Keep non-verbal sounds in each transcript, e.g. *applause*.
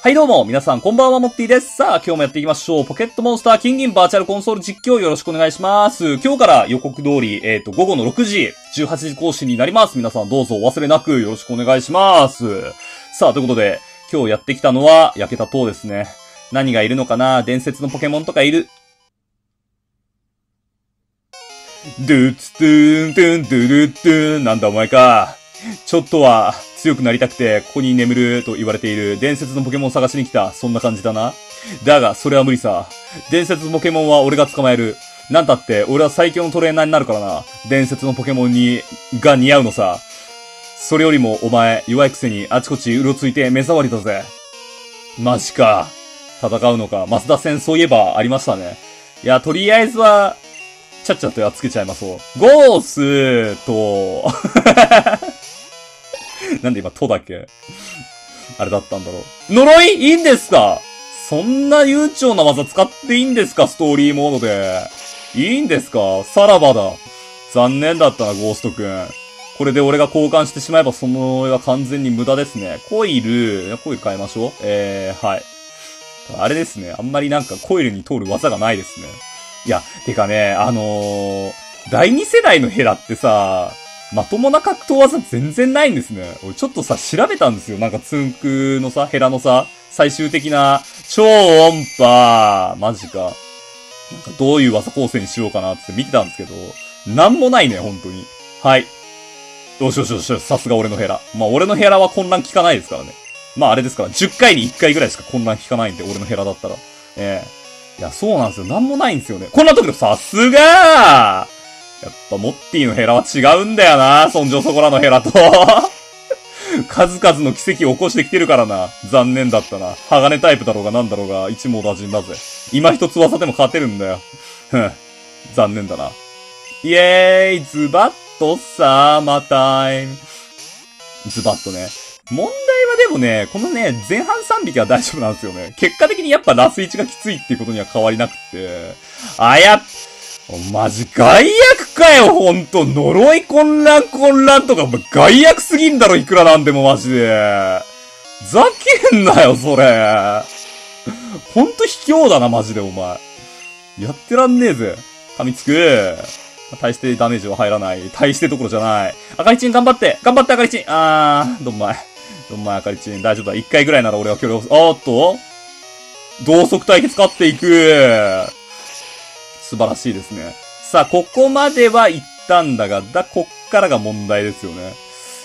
はいどうも、皆さんこんばんは、モッティです。さあ、今日もやっていきましょう。ポケットモンスター金銀バーチャルコンソール実況よろしくお願いします。今日から予告通り、えっ、と、午後の6時、18時更新になります。皆さんどうぞお忘れなくよろしくお願いします。さあ、ということで、今日やってきたのは、焼けた塔ですね。何がいるのかな？伝説のポケモンとかいる？ドゥッツトゥーントゥンドゥルットゥーンなんだお前か。ちょっとは強くなりたくて、ここに眠ると言われている伝説のポケモンを探しに来た。そんな感じだな。だが、それは無理さ。伝説のポケモンは俺が捕まえる。なんたって、俺は最強のトレーナーになるからな。伝説のポケモンに、が似合うのさ。それよりも、お前、弱いくせにあちこちうろついて目障りだぜ。マジか。戦うのか。マスダ戦そういえばありましたね。いや、とりあえずは、ちゃっちゃとやっつけちゃいますよ。ゴースと、*laughs* なんで今、とだけあれだったんだろう。呪い？いいんですか？そんな悠長な技使っていいんですか？ストーリーモードで。いいんですか？さらばだ。残念だったな、ゴーストくん。これで俺が交換してしまえばその絵は完全に無駄ですね。コイル、コイル変えましょう。えー、はい。あれですね。あんまりなんかコイルに通る技がないですね。いや、てかね、あのー、第二世代のヘラってさ、まともな格闘技全然ないんですね。俺ちょっとさ、調べたんですよ。なんかツンクのさ、ヘラのさ、最終的な超音波。マジか。なんかどういう技構成にしようかなって見てたんですけど、なんもないね、本当に。はい。よしよしよしよし、さすが俺のヘラ。まあ俺のヘラは混乱効かないですからね。まああれですから、10回に1回ぐらいしか混乱効かないんで、俺のヘラだったら。ええいや、そうなんですよ。なんもないんですよね。こんな時のさすがーやっぱ、モッティのヘラは違うんだよな。そんじょそこらのヘラと。*laughs* 数々の奇跡を起こしてきてるからな。残念だったな。鋼タイプだろうがなんだろうが、一網打尽だぜ。今一つ技でも勝てるんだよ。ふん。残念だな。イエーイズバットサーマタイム。ズバッとね。問題はでもね、このね、前半3匹は大丈夫なんですよね。結果的にやっぱラス1がきついっていうことには変わりなくて。あ、やっ、マジ害悪かよ、ほんと。呪い混乱混乱とか、害悪すぎんだろ、いくらなんでもマジで。ざけんなよ、それ。ほんと卑怯だな、マジで、お前。やってらんねえぜ。噛みつく。大してダメージは入らない。大してどころじゃない。あかりちん頑張って頑張ってあかりちんあー、どんまい。どんまいあかりちん大丈夫だ。一回ぐらいなら俺は距離を、おっと同側対決勝っていく。素晴らしいですね。さあ、ここまでは行ったんだが、だ、こっからが問題ですよね。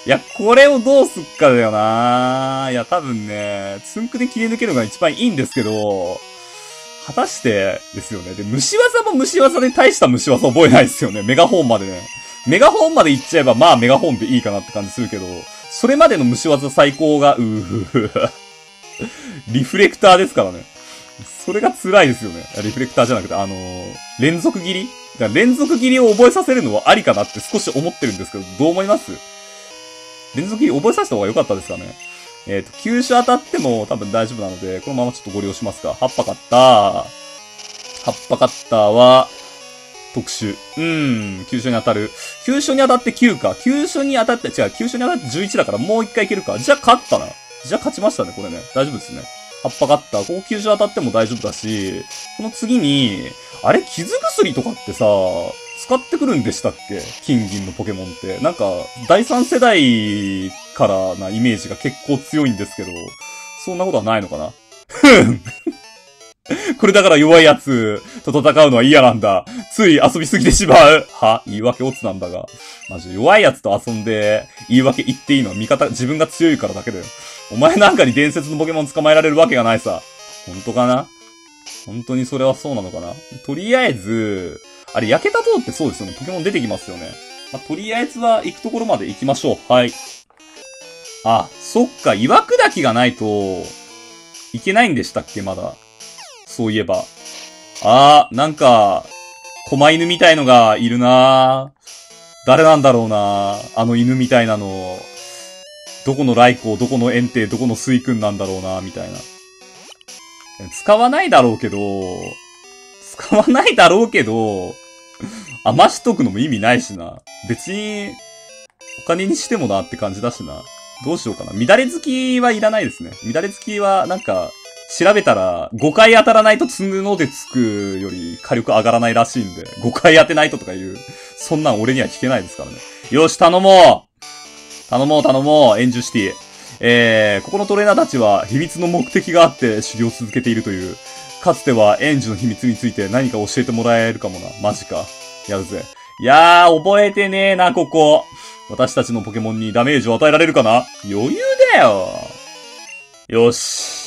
いや、これをどうすっかだよないや、多分ね、つんくで切り抜けるのが一番いいんですけど、果たしてですよね。で、虫技も虫技で大した虫技覚えないですよね。メガホーンまでね。メガホーンまで行っちゃえば、まあメガホーンでいいかなって感じするけど、それまでの虫技最高が、うーリフレクターですからね。それが辛いですよね。リフレクターじゃなくて、あのー、連続切り？だ連続切りを覚えさせるのはありかなって少し思ってるんですけど、どう思います？連続切り覚えさせた方が良かったですかね？えっ、ー、と、急所当たっても多分大丈夫なので、このままちょっとご利用しますか？葉っぱカッター。葉っぱカッターは、特殊。うーん、急所に当たる。急所に当たって9か。急所に当たって、違う、急所に当たって11だからもう一回いけるか。じゃあ勝ったな。じゃあ勝ちましたね、これね。大丈夫ですね。葉っぱがあった。ここ急所当たっても大丈夫だし、この次に、あれ、傷薬とかってさ、使ってくるんでしたっけ？金銀のポケモンって。なんか、第三世代からなイメージが結構強いんですけど、そんなことはないのかな？ふん *laughs* これだから弱いやつと戦うのは嫌なんだ。つい遊びすぎてしまう。は言い訳オツなんだが。マジ弱いやつと遊んで言い訳言っていいのは味方、自分が強いからだけだよ。お前なんかに伝説のポケモン捕まえられるわけがないさ。本当かな？本当にそれはそうなのかな？とりあえず、あれ、焼けた塔ってそうですよね。ポケモン出てきますよね。まあ、とりあえずは行くところまで行きましょう。はい。あ、そっか、岩砕きがないと、いけないんでしたっけ？まだ。そういえば。あー、なんか、狛犬みたいのがいるな誰なんだろうなあの犬みたいなの。どこのライコどこのエンテどこのスイ君なんだろうなみたいな。使わないだろうけど、使わないだろうけど、余しとくのも意味ないしな。別に、お金にしてもなって感じだしな。どうしようかな。乱れ月きはいらないですね。乱れ月きは、なんか、調べたら、5回当たらないとつぐのでつくより火力上がらないらしいんで、5回当てないととかいう、そんなん俺には聞けないですからね。よし、頼もう頼もう頼もう、エンジュシティ。えー、ここのトレーナーたちは秘密の目的があって修行を続けているという、かつてはエンジュの秘密について何か教えてもらえるかもな。マジか。やるぜ。いやー、覚えてねえな、ここ。私たちのポケモンにダメージを与えられるかな余裕だよ。よし。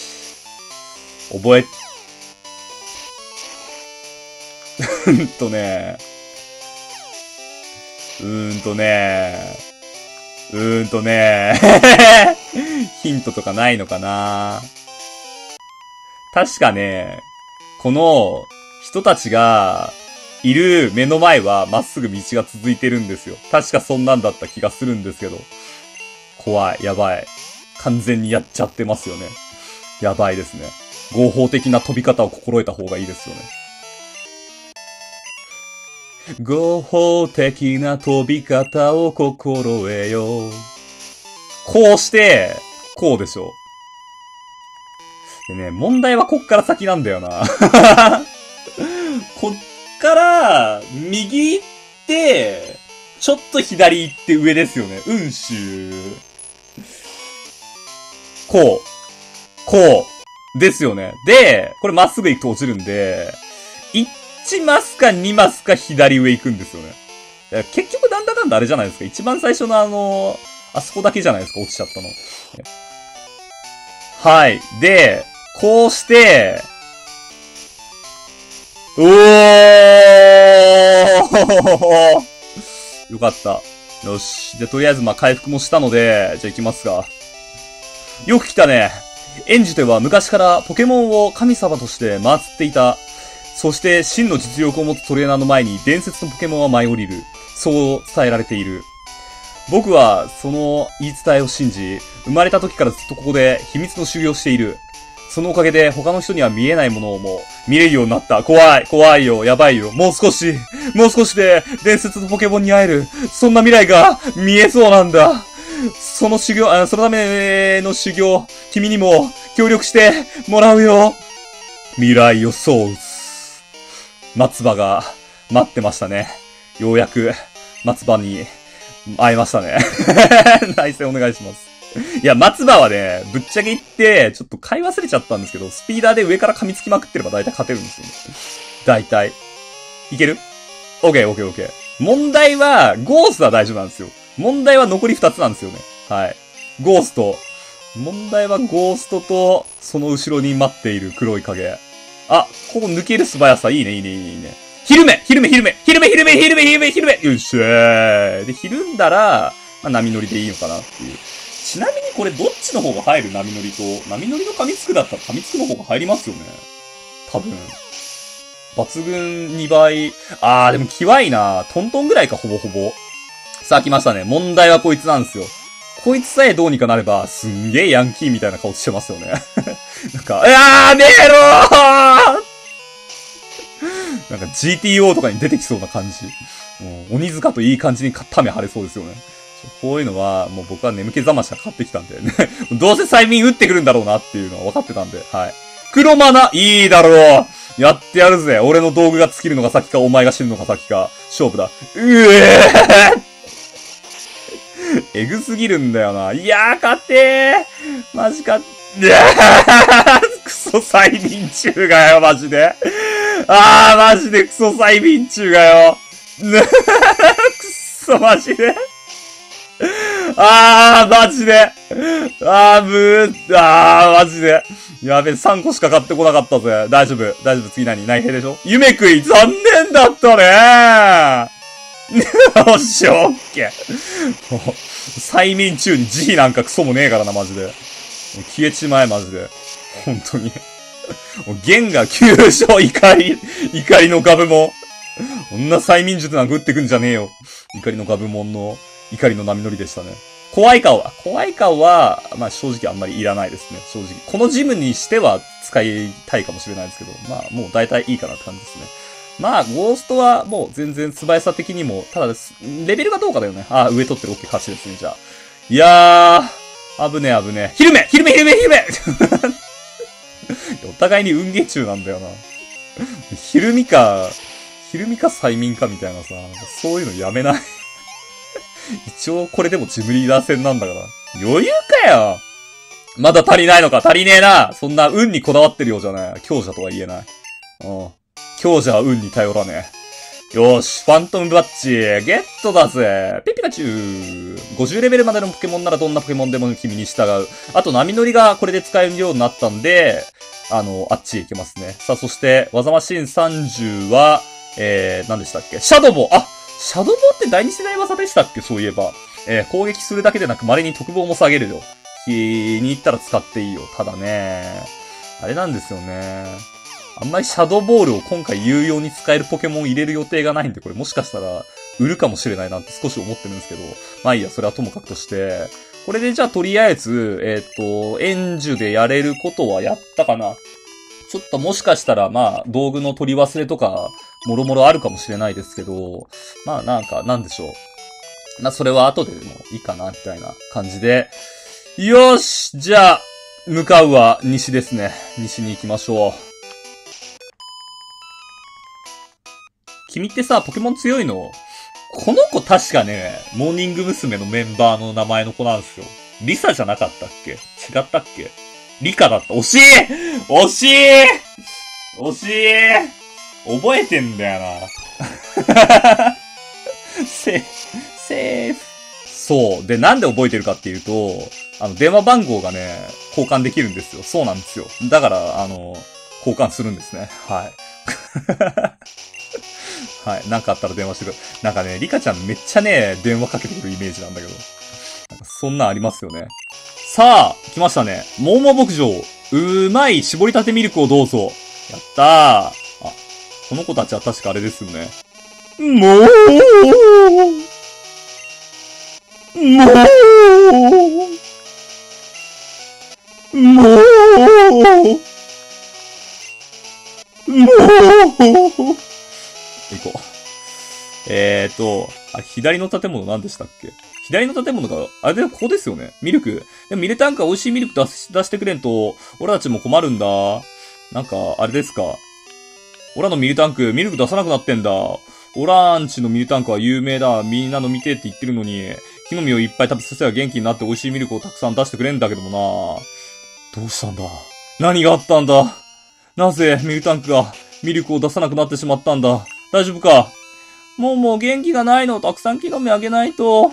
覚え、*laughs* うんとね。うーんとね。うーんとね。*laughs* ヒントとかないのかな？確かね、この人たちがいる目の前はまっすぐ道が続いてるんですよ。確かそんなんだった気がするんですけど。怖い、やばい。完全にやっちゃってますよね。やばいですね。合法的な飛び方を心得た方がいいですよね。合法的な飛び方を心得よ。こうして、こうでしょう。でね、問題はこっから先なんだよな。*laughs* こっから、右行って、ちょっと左行って上ですよね。うんしゅこう。こう。ですよね。で、これまっすぐ行くと落ちるんで、1マスか2マスか左上行くんですよね。結局なんだかんだあれじゃないですか。一番最初のあの、あそこだけじゃないですか、落ちちゃったの。はい。で、こうして、おー *laughs* よかった。よし。で、とりあえず、ま、回復もしたので、じゃあ行きますか。よく来たね。エンジュでは昔からポケモンを神様として祀っていた。そして真の実力を持つトレーナーの前に伝説のポケモンは舞い降りる。そう伝えられている。僕はその言い伝えを信じ、生まれた時からずっとここで秘密の修行をしている。そのおかげで他の人には見えないものをも見れるようになった。怖い、怖いよ、やばいよ。もう少し、もう少しで伝説のポケモンに会える。そんな未来が見えそうなんだ。その修行、あそのための修行、君にも協力してもらうよ。未来予想松葉が待ってましたね。ようやく松葉に会えましたね。*laughs* 内戦お願いします。いや、松葉はね、ぶっちゃけ言って、ちょっと買い忘れちゃったんですけど、スピーダーで上から噛みつきまくってれば大体勝てるんですよね。大体。いける？オッケーオッケーオッケー。問題は、ゴースは大丈夫なんですよ。問題は残り2つなんですよね。はい。ゴースト。問題はゴーストと、その後ろに待っている黒い影。あ、ここ抜ける素早さ、いいね、いいね、いいね、いいね。昼目昼目昼目昼目昼目昼目昼目昼目よっしゃーで、昼んだら、まあ、波乗りでいいのかなっていう。ちなみにこれどっちの方が入る？波乗りと、波乗りの噛みつくだったら噛みつくの方が入りますよね。多分。抜群2倍。あー、でもキワいなトントンぐらいか、ほぼほぼ。さあ来ましたね。問題はこいつなんですよ。こいつさえどうにかなれば、すんげえヤンキーみたいな顔してますよね。*laughs* なんか、やめろー *laughs* なんか GTO とかに出てきそうな感じ。もう、鬼塚といい感じにため張れそうですよね。こういうのは、もう僕は眠気覚ましが買ってきたんでね。*laughs* どうせ催眠打ってくるんだろうなっていうのは分かってたんで、はい。黒マナ、いいだろうやってやるぜ俺の道具が尽きるのが先か、お前が死ぬのが先か、勝負だ。うえー *laughs* えぐすぎるんだよな。いやー、勝てーマジか。いやークソ催眠中がよ、マジで。あー、マジでクソ催眠中がよ。くそ、マジで。あー、マジで。あー、むー、あー、マジで。やべ、3個しか買ってこなかったぜ。大丈夫。大丈夫。次何？内兵でしょ？夢食い、残念だったねー。*laughs* よし、オッケー。催眠中に慈悲なんかクソもねえからな、マジで。消えちまえ、マジで。本当に。弦が急所怒り、怒りのガブモン。こんな催眠術殴ってくんじゃねえよ。怒りのガブモンの怒りの波乗りでしたね。怖い顔は、怖い顔は、まあ正直あんまりいらないですね。正直。このジムにしては使いたいかもしれないですけど、まあもう大体いいかなって感じですね。まあ、ゴーストはもう全然素早さ的にも、ただです、レベルがどうかだよね。あ、上取ってる OK 勝ちですね、じゃあ。いやー危ねえ危ねえ。昼目昼目昼目昼目お互いに運ゲー中なんだよな。昼見か、昼見か催眠かみたいなさ、そういうのやめない一応これでもジムリーダー戦なんだから。余裕かよまだ足りないのか？足りねえなそんな運にこだわってるようじゃない。強者とは言えない。うん。強者は運に頼らねえ。よし、ファントムバッジ、ゲットだぜピピカチュウ !50 レベルまでのポケモンならどんなポケモンでも君に従う。あと、波乗りがこれで使えるようになったんで、あの、あっちへ行けますね。さあ、そして、技マシン30は、えー、何でしたっけ？シャドボあシャドボって第二世代技でしたっけ？そういえば。えー、攻撃するだけでなく稀に特防も下げるよ。気に入ったら使っていいよ。ただね、あれなんですよね。あんまりシャドーボールを今回有用に使えるポケモン入れる予定がないんで、これもしかしたら売るかもしれないなって少し思ってるんですけど、まあいいや、それはともかくとして、これでじゃあとりあえず、えっ、ー、と、演樹でやれることはやったかな。ちょっともしかしたら、まあ、道具の取り忘れとか、もろもろあるかもしれないですけど、まあなんか、なんでしょう。まあそれは後でもいいかな、みたいな感じで。よしじゃあ、向かうは西ですね。西に行きましょう。君ってさ、ポケモン強いの？この子確かね、モーニング娘。のメンバーの名前の子なんですよ。リサじゃなかったっけ？違ったっけ？リカだった。惜しい惜しい惜しい覚えてんだよな。*laughs* セーフ、セーフ。そう。で、なんで覚えてるかっていうと、あの、電話番号がね、交換できるんですよ。そうなんですよ。だから、あの、交換するんですね。はい。はい。なんかあったら電話してくる。なんかね、リカちゃんめっちゃね、電話かけてくるイメージなんだけど。なんかそんなんありますよね。さあ、来ましたね。モーモ牧場。うまい絞りたてミルクをどうぞ。やったー。あ、この子たちは確かあれですよね。もうもうもうもう行こう。えーと、あ、左の建物何でしたっけ？左の建物が、あれでここですよね。ミルク。でもミルタンクは美味しいミルク出し、出してくれんと、俺たちも困るんだ。なんか、あれですか。オラのミルタンク、ミルク出さなくなってんだ。オランチのミルタンクは有名だ。みんな飲みてって言ってるのに、木の実をいっぱい食べさせば元気になって美味しいミルクをたくさん出してくれんだけどもな。どうしたんだ？何があったんだ？なぜミルタンクがミルクを出さなくなってしまったんだ？大丈夫か？もうもう元気がないの。たくさん木の実あげないと。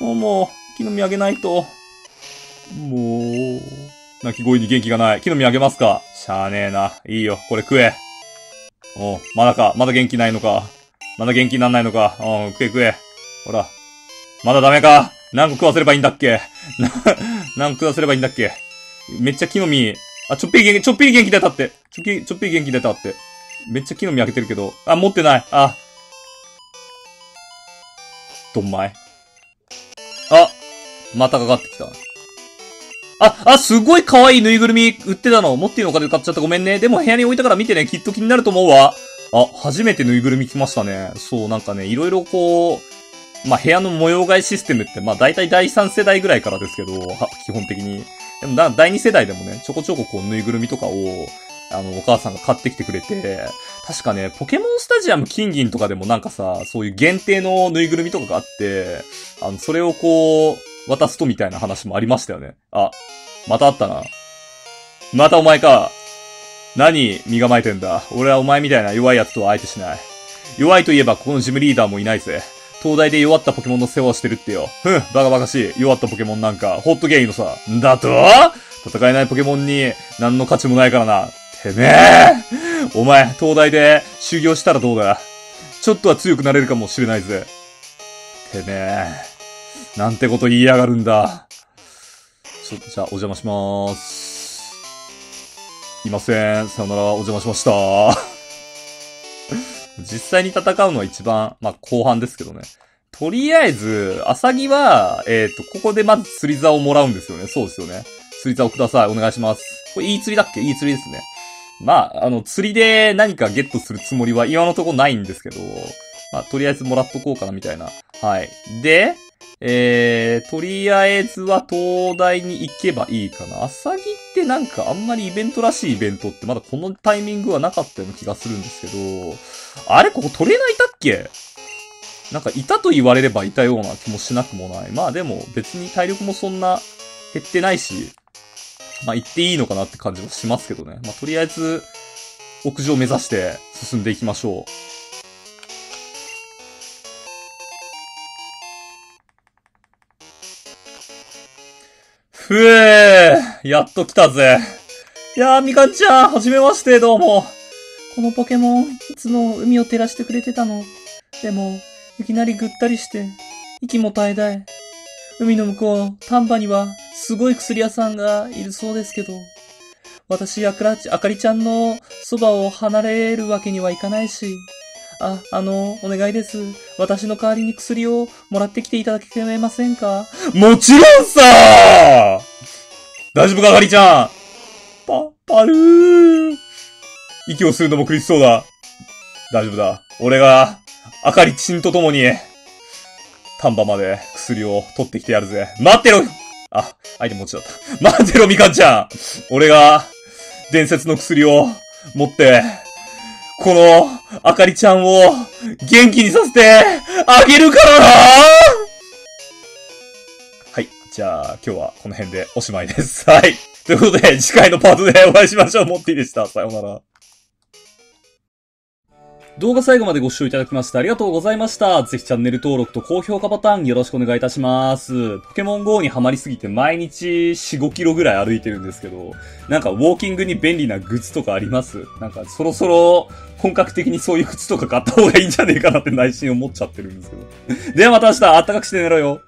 もうもう、木の実あげないと。もう、鳴き声に元気がない。木の実あげますか？しゃあねえな。いいよ、これ食え。おまだか？まだ元気ないのか？まだ元気になんないのか？うん、食え食え。ほら。まだダメか？何個食わせればいいんだっけ、何個食わせればいいんだっけ？めっちゃ木の実。あ、ちょっぴり元気、ちょっぴり元気出たって。ちょっぴり、ちょっぴり元気出たって。めっちゃ木の実開けてるけど。あ、持ってない。あ。どんまい。あ、またかかってきた。あ、あ、すごい可愛いぬいぐるみ売ってたの。持っているのかで買っちゃったごめんね。でも部屋に置いたから見てね。きっと気になると思うわ。あ、初めてぬいぐるみ来ましたね。そう、なんかね、いろいろこう、まあ、部屋の模様替えシステムって、まあ、大体第3世代ぐらいからですけど、基本的に。でも、第2世代でもね、ちょこちょここう、ぬいぐるみとかを、あの、お母さんが買ってきてくれて、確かね、ポケモンスタジアム金銀とかでもなんかさ、そういう限定のぬいぐるみとかがあって、あの、それをこう、渡すとみたいな話もありましたよね。あ、またあったな。またお前か。何、身構えてんだ。俺はお前みたいな弱い奴とは相手しない。弱いといえばここのジムリーダーもいないぜ。東大で弱ったポケモンの世話をしてるってよ。ふん、バカバカしい。弱ったポケモンなんか、ほっとけいいのさ。だと？戦えないポケモンに何の価値もないからな。てめえお前、東大で修行したらどうだ？ちょっとは強くなれるかもしれないぜ。てめえ、なんてこと言いやがるんだ。ちょ、じゃあ、お邪魔しまーす。いません。さよなら、お邪魔しました。*laughs* 実際に戦うのは一番、まあ、後半ですけどね。とりあえず、アサギは、えっ、ー、と、ここでまず釣り竿をもらうんですよね。そうですよね。釣り竿ください。お願いします。これいい釣りだっけ？いい釣りですね。まあ、あの、釣りで何かゲットするつもりは今のところないんですけど、まあ、とりあえずもらっとこうかなみたいな。はい。で、えー、とりあえずは東大に行けばいいかな。朝木ってなんかあんまりイベントらしいイベントってまだこのタイミングはなかったような気がするんですけど、あれここトレーナーいたっけ？なんかいたと言われればいたような気もしなくもない。まあでも別に体力もそんな減ってないし、まあ行っていいのかなって感じもしますけどね。まあとりあえず、屋上目指して進んでいきましょう。ふえーやっと来たぜ。いやー、みかんちゃん、はじめまして、どうも。このポケモン、いつも海を照らしてくれてたの？でも、いきなりぐったりして、息も絶え絶え。海の向こう、丹波には、すごい薬屋さんがいるそうですけど、私、あかりあかりちゃんのそばを離れるわけにはいかないし、あ、あの、お願いです。私の代わりに薬をもらってきていただけませんか？もちろんさ大丈夫か、あかりちゃん？パ、パルー。息を吸うのも苦しそうだ。大丈夫だ。俺が、あかりちんと共に、丹波まで薬を取ってきてやるぜ。待ってろあ、相手持ちだった。待ってろ、みかんちゃん俺が、伝説の薬を持って、この、あかりちゃんを、元気にさせて、あげるからなはい。じゃあ、今日はこの辺でおしまいです。はい。ということで、次回のパートでお会いしましょう。モッティでした。さようなら。動画最後までご視聴いただきましてありがとうございました。ぜひチャンネル登録と高評価ボタンよろしくお願いいたします。ポケモン GO にハマりすぎて毎日4、5キロぐらい歩いてるんですけど、なんかウォーキングに便利なグッズとかあります？なんかそろそろ本格的にそういう靴とか買った方がいいんじゃねえかなって内心思っちゃってるんですけど。ではまた明日、あったかくして寝ろよ。